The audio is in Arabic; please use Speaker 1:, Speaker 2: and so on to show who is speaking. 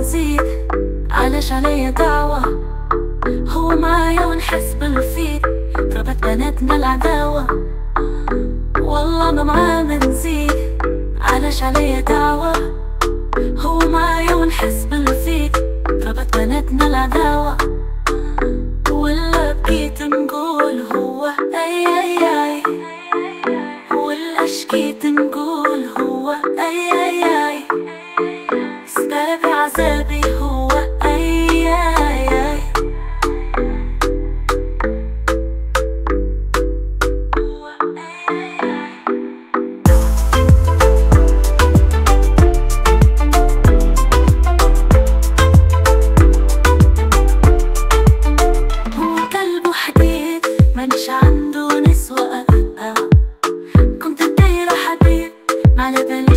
Speaker 1: نزيد علاش عليا دعوة؟ هو معايا ونحس بالفيد. ضربت بناتنا العداوة. والله ما معاه نزيد. علاش عليا دعوة؟ هو معايا ونحس بالفيد. ضربت بناتنا العداوة. ولا بقيت نقول هو أي أي أي. ولا شكيت نقول هو أي. Living.